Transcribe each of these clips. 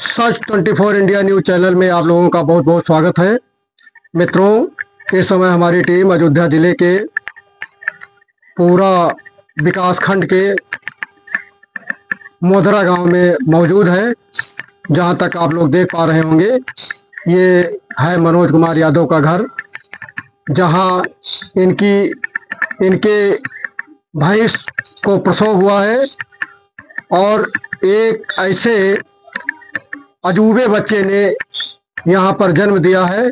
सच 24 India news channel में आप लोगों का बहुत बहुत स्वागत है। मित्रों, इस समय हमारी टीम अयोध्या ज़िले के पूरा विकास खंड के मोधरा गाँव में मौजूद है, जहाँ तक आप लोग देख पा रहे होंगे। ये है मनोज कुमार यादव का घर, जहाँ इनकी, इनके भैंस को प्रसव हुआ है और एक ऐसे अजूबे बच्चे ने यहाँ पर जन्म दिया है,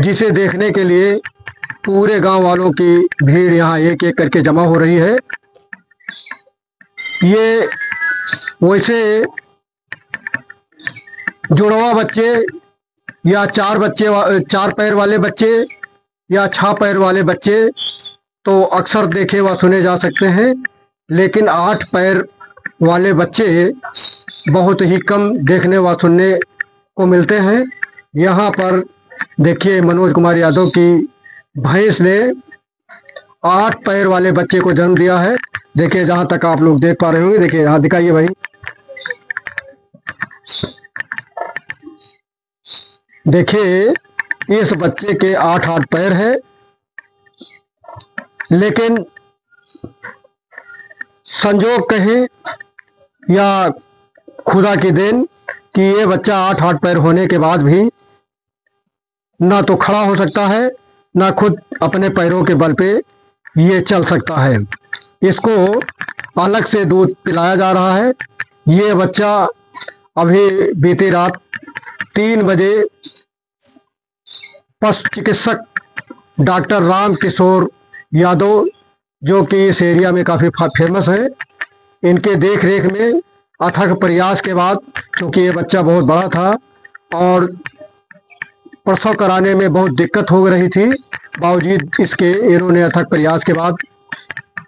जिसे देखने के लिए पूरे गाँव वालों की भीड़ यहाँ एक एक करके जमा हो रही है। ये वैसे जुड़वा बच्चे या चार बच्चे चार पैर वाले बच्चे या छह पैर वाले बच्चे तो अक्सर देखे व सुने जा सकते हैं, लेकिन आठ पैर वाले बच्चे बहुत ही कम देखने व सुनने को मिलते हैं। यहाँ पर देखिए मनोज कुमार यादव की भैंस ने आठ पैर वाले बच्चे को जन्म दिया है। देखिए, जहाँ तक आप लोग देख पा रहे होंगे, देखिए, यहाँ दिखाइए भाई। देखिए, इस बच्चे के आठ आठ पैर है। लेकिन संजोग कहें या खुदा की देन कि ये बच्चा आठ आठ पैर होने के बाद भी ना तो खड़ा हो सकता है, ना खुद अपने पैरों के बल पे ये चल सकता है। इसको अलग से दूध पिलाया जा रहा है। ये बच्चा अभी बीती रात तीन बजे पशु चिकित्सक डॉक्टर राम किशोर यादव, जो कि इस एरिया में काफ़ी फ़ेमस है, इनके देख रेख में अथक प्रयास के बाद, क्योंकि ये बच्चा बहुत बड़ा था, और प्रसव कराने में बहुत दिक्कत हो रही थी, बावजूद इसके इन्होंने अथक प्रयास के बाद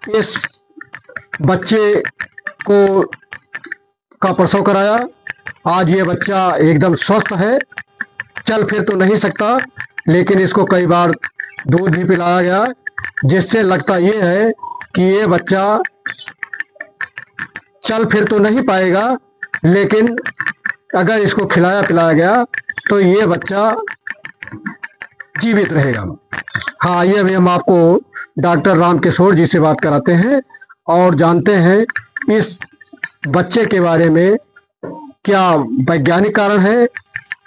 इस बच्चे को का प्रसव कराया। आज ये बच्चा एकदम स्वस्थ है, चल फिर तो नहीं सकता, लेकिन इसको कई बार दूध भी पिलाया गया, जिससे लगता ये है कि ये बच्चा चल फिर तो नहीं पाएगा, लेकिन अगर इसको खिलाया पिलाया गया तो ये बच्चा जीवित रहेगा। हाँ ये अभी हम आपको डॉक्टर राम किशोर जी से बात कराते हैं और जानते हैं इस बच्चे के बारे में क्या वैज्ञानिक कारण है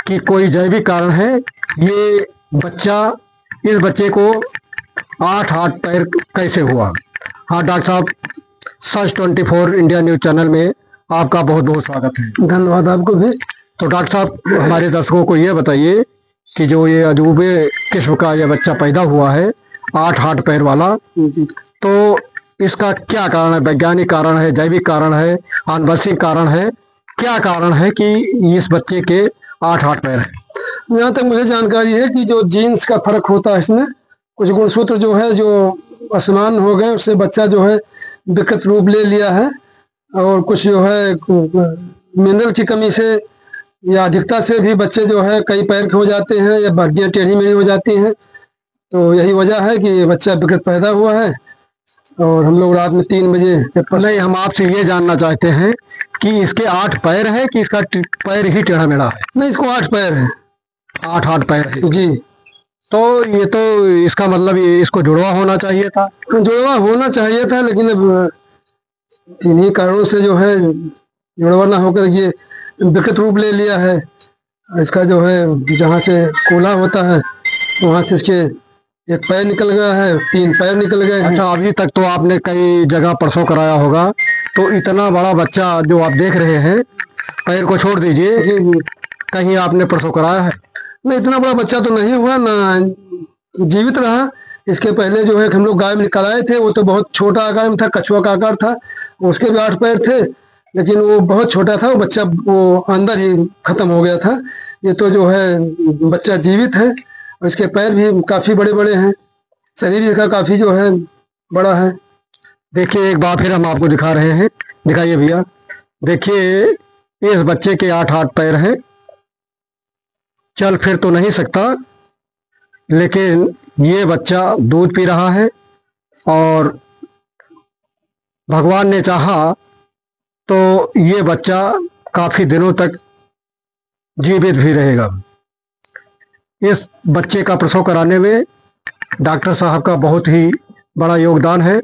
कि कोई जैविक कारण है। ये बच्चा, इस बच्चे को आठ आठ पैर कैसे हुआ? हाँ डॉक्टर साहब सच twenty four India news channel में आपका बहुत बहुत स्वागत है। धन्यवाद आपको भी। तो डॉक्टर साहब हमारे दर्शकों को ये बताइए कि जो ये अजूबे किस्म का ये बच्चा पैदा हुआ है आठ आठ पैर वाला तो इसका क्या कारण है? वैज्ञानिक कारण है जैविक कारण है आनुवंशिक कारण है? क्या कारण है कि इस बच्चे के आठ आठ पैर हैं? यहाँ तक मुझे जानकारी है कि जो जीन्स का फ़र्क होता है इसमें कुछ गुणसूत्र जो है जो असमान हो गए उससे बच्चा जो है विकृत रूप ले लिया है और कुछ जो है मिनरल की कमी से या अधिकता से भी बच्चे जो है कई पैर के हो जाते हैं या हड्डियाँ टेढ़ी मेढ़ी हो जाती हैं। तो यही वजह है कि ये बच्चा विकृत पैदा हुआ है और हम लोग रात में तीन बजे नहीं हम आपसे ये जानना चाहते हैं कि इसके आठ पैर है कि इसका पैर ही टेढ़ा मेढ़ा है? नहीं इसको आठ पैर है। आठ आठ पैर है। जी। तो ये तो इसका मतलब ये इसको जुड़वा होना चाहिए था। जुड़वा होना चाहिए था लेकिन अब इन्हीं कारणों से जो है जुड़वा ना होकर ये विकृत रूप ले लिया है। इसका जो है जहाँ से कोला होता है वहाँ से इसके एक पैर निकल गया है तीन पैर निकल गए अच्छा अभी तक तो आपने कई जगह परसों कराया होगा। तो इतना बड़ा बच्चा जो आप देख रहे हैं पैर को छोड़ दीजिए। कहीं आपने परसों कराया है? नहीं, इतना बड़ा बच्चा तो नहीं हुआ, ना जीवित रहा। इसके पहले जो है हम लोग गाय में निकल आए थे, वो तो बहुत छोटा आकार में था, कछुआ का आकार था। उसके भी आठ पैर थे, लेकिन वो बहुत छोटा था, वो बच्चा वो अंदर ही खत्म हो गया था। ये तो जो है, बच्चा जीवित है, और इसके पैर भी काफ़ी बड़े बड़े हैं। शरीर इसका काफ़ी जो है, बड़ा है। देखिए, एक बार फिर हम आपको दिखा रहे हैं। दिखाइए भैया। देखिए, इस बच्चे के आठ आठ पैर हैं। चल फिर तो नहीं सकता। लेकिन ये बच्चा दूध पी रहा है और भगवान ने चाहा तो ये बच्चा काफ़ी दिनों तक जीवित भी रहेगा। इस बच्चे का प्रसव कराने में डॉक्टर साहब का बहुत ही बड़ा योगदान है।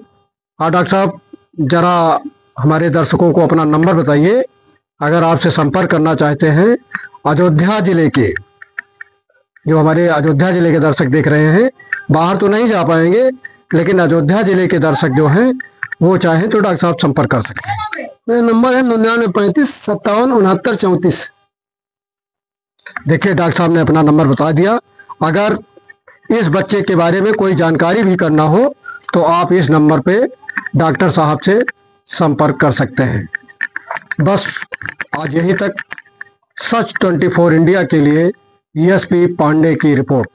और डॉक्टर साहब, जरा हमारे दर्शकों को अपना नंबर बताइए। अगर आपसे संपर्क करना चाहते हैं, अयोध्या ज़िले के जो हमारे अयोध्या ज़िले के दर्शक देख रहे हैं, बाहर तो नहीं जा पाएँगे, लेकिन अयोध्या ज़िले के दर्शक जो हैं, वो चाहें तो डॉक्टर साहब संपर्क कर सकते हैं। नंबर है निन्यानवे पैंतीस, सत्तावन, उनहत्तर, चौंतीस। देखिए, डॉक्टर साहब ने अपना नंबर बता दिया। अगर इस बच्चे के बारे में कोई जानकारी भी करना हो तो आप इस नंबर पे डॉक्टर साहब से संपर्क कर सकते हैं। बस आज यहीं तक। सच 24 इंडिया के लिए एसपी पांडे की रिपोर्ट